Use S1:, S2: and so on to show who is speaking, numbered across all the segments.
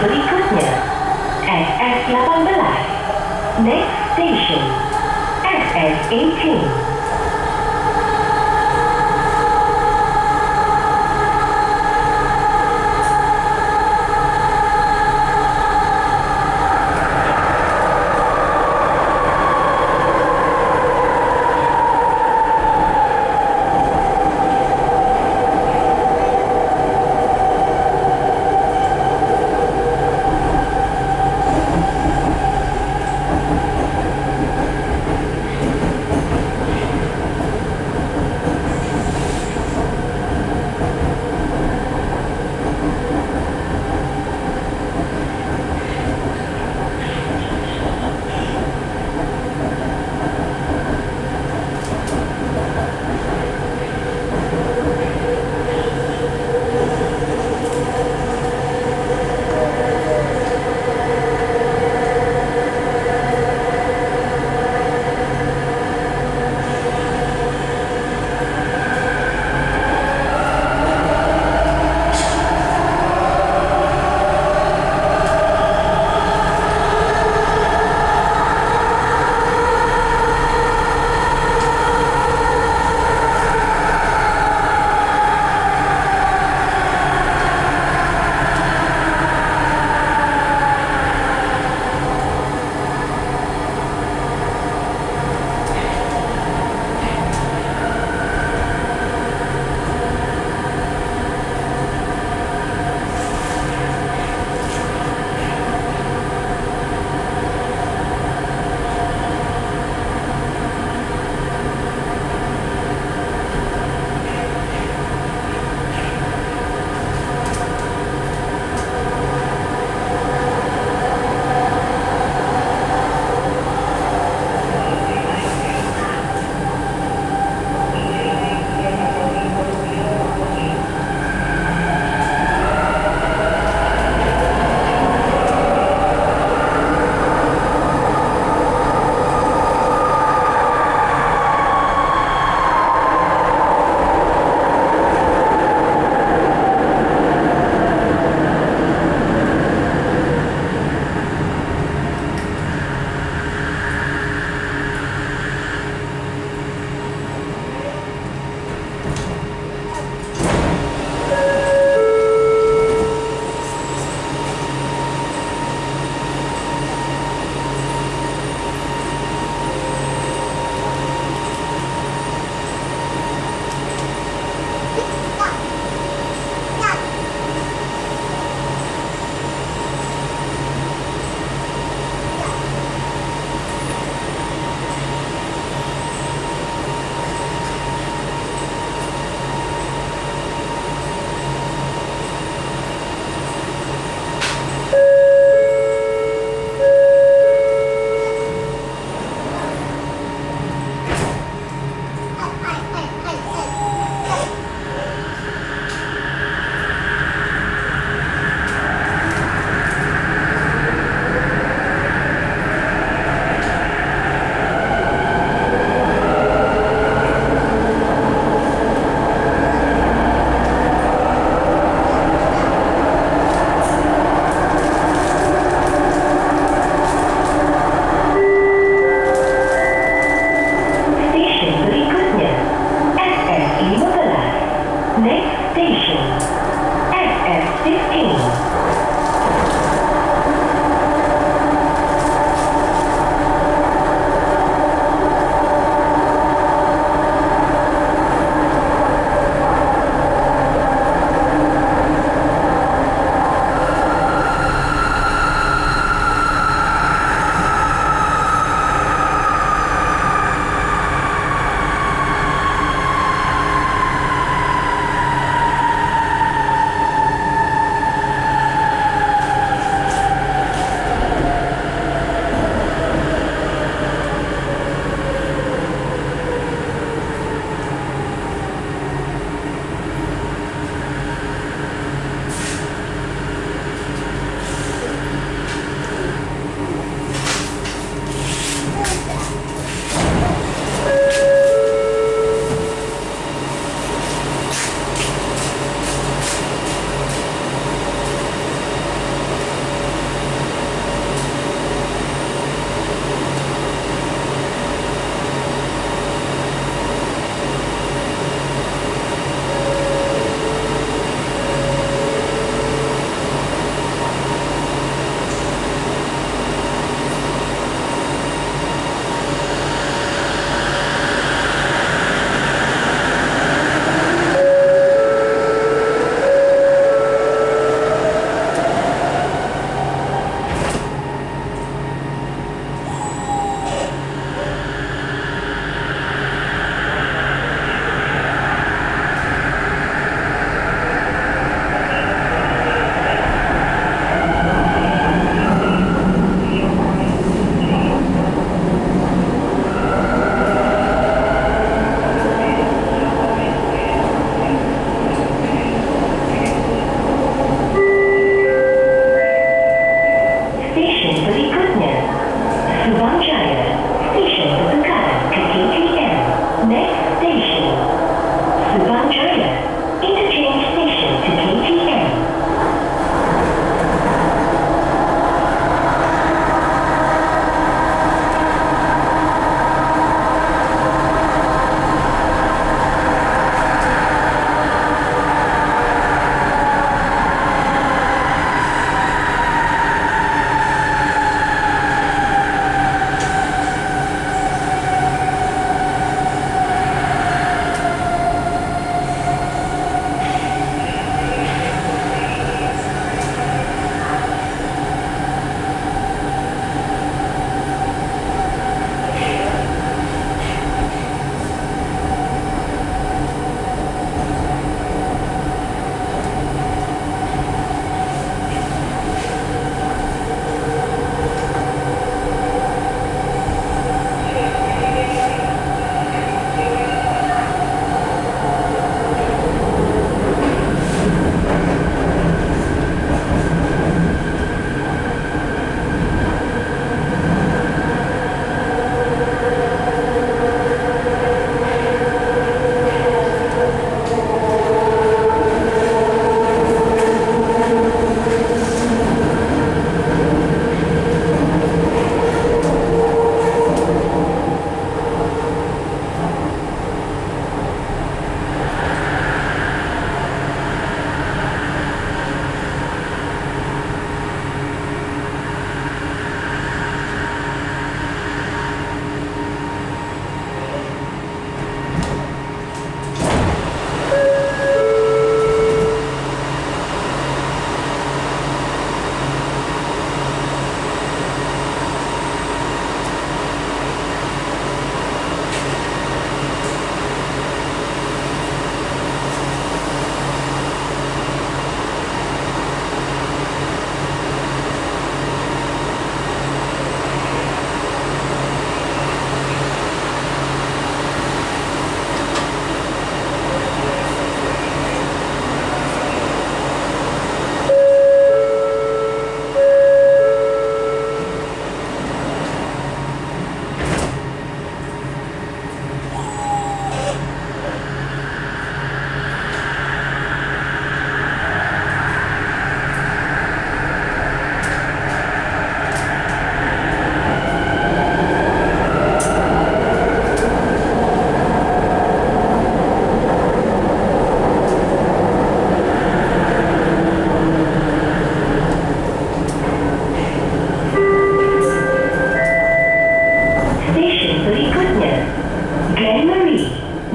S1: berikutnya. SS18 Next Station. SS18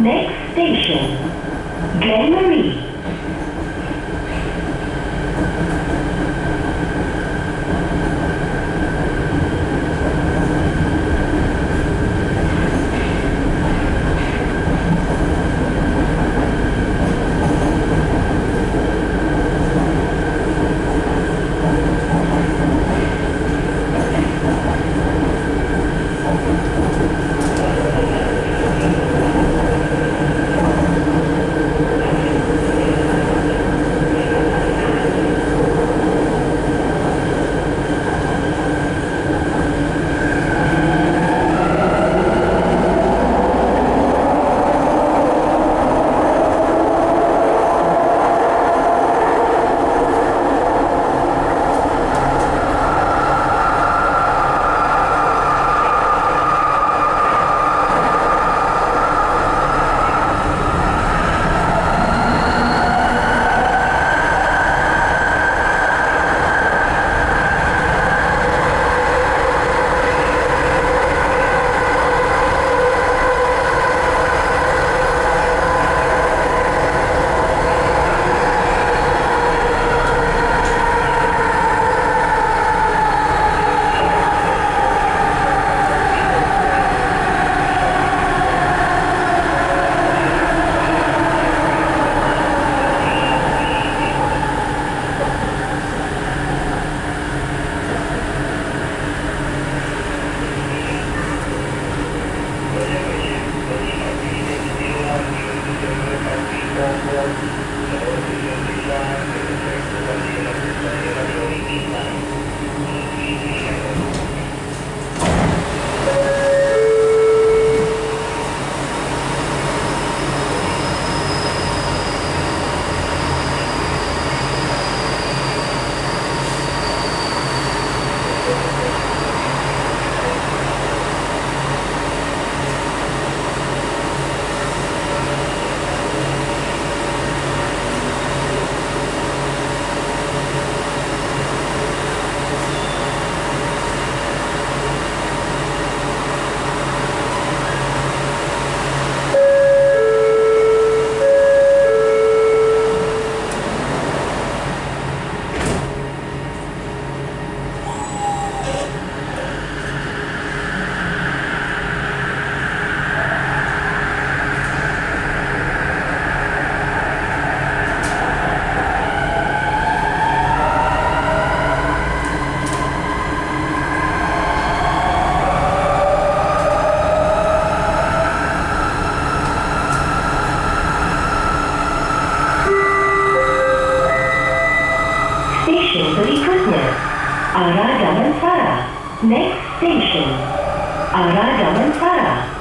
S1: Next station, Glenmarie. Business. Ara Damansara. Next station.
S2: Ara Damansara.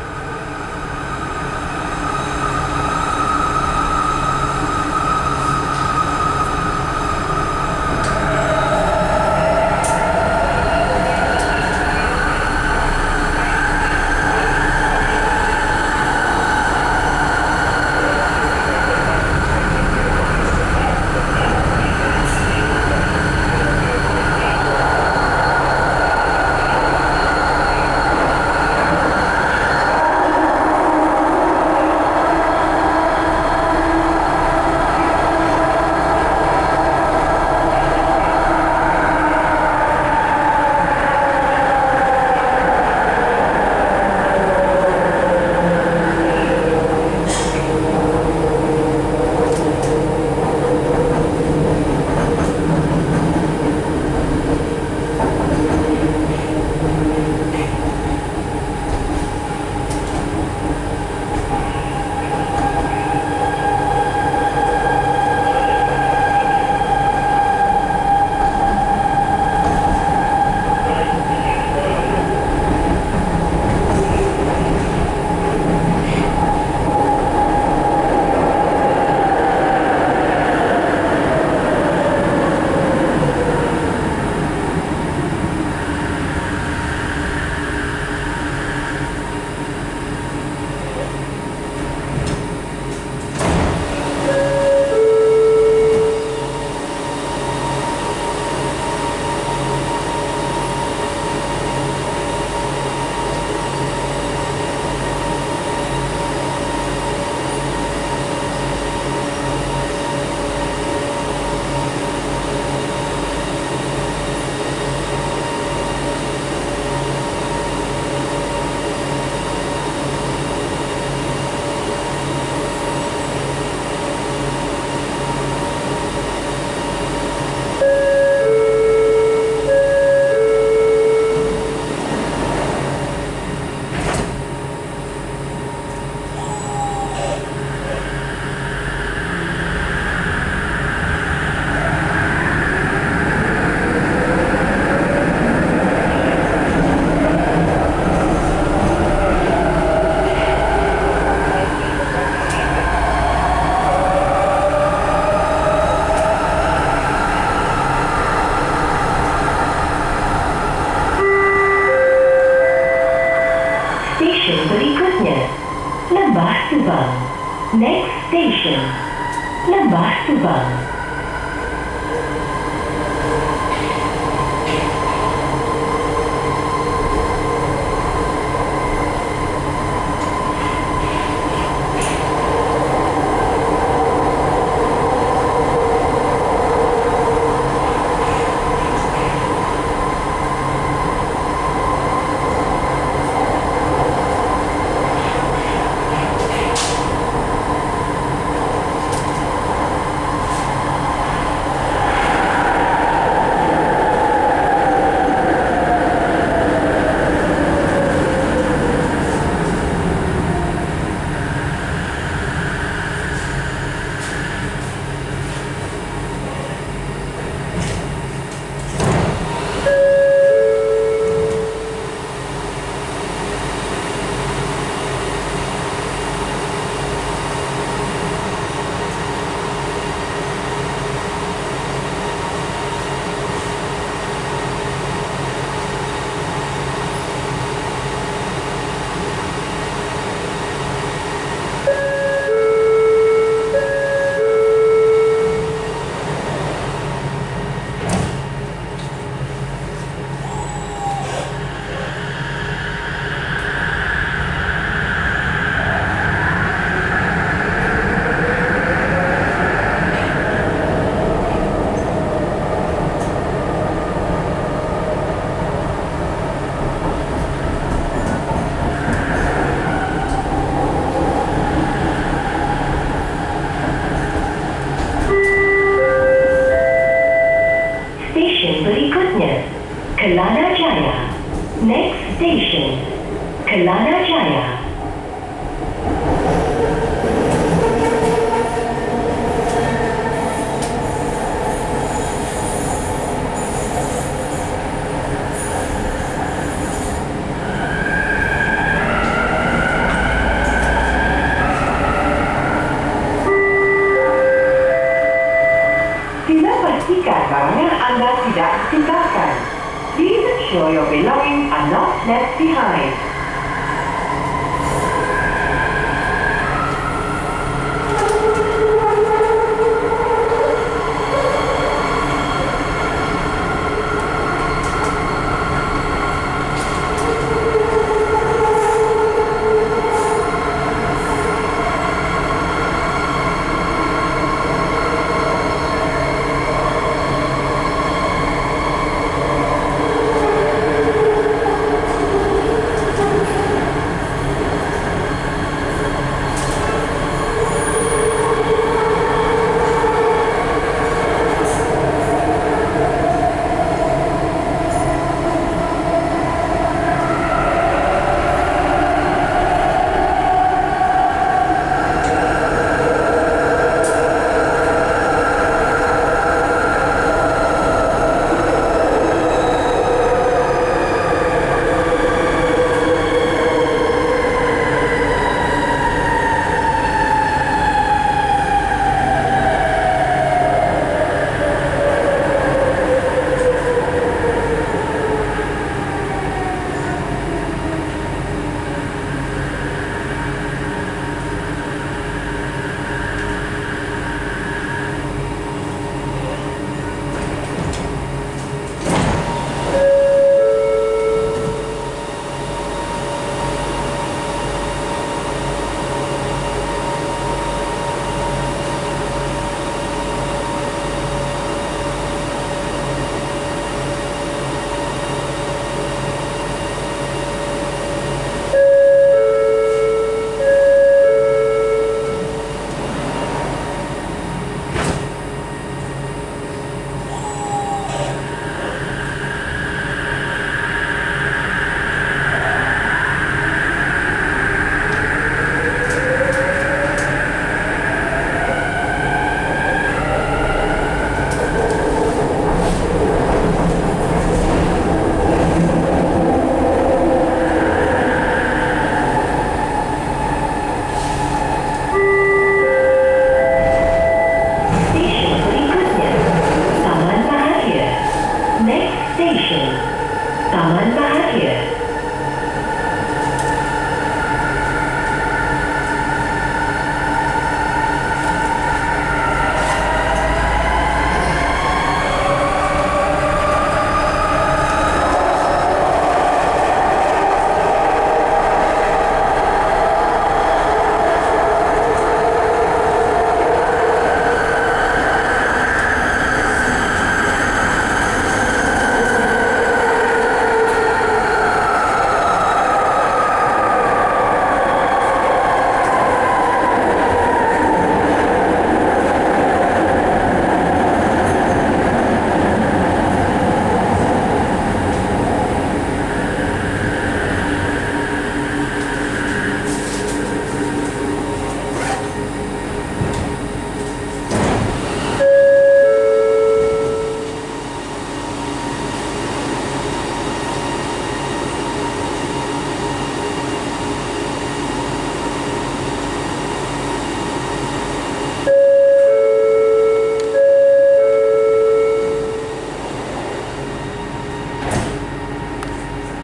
S2: Anda tidak ditinggalkan. Please ensure your belongings are not left behind.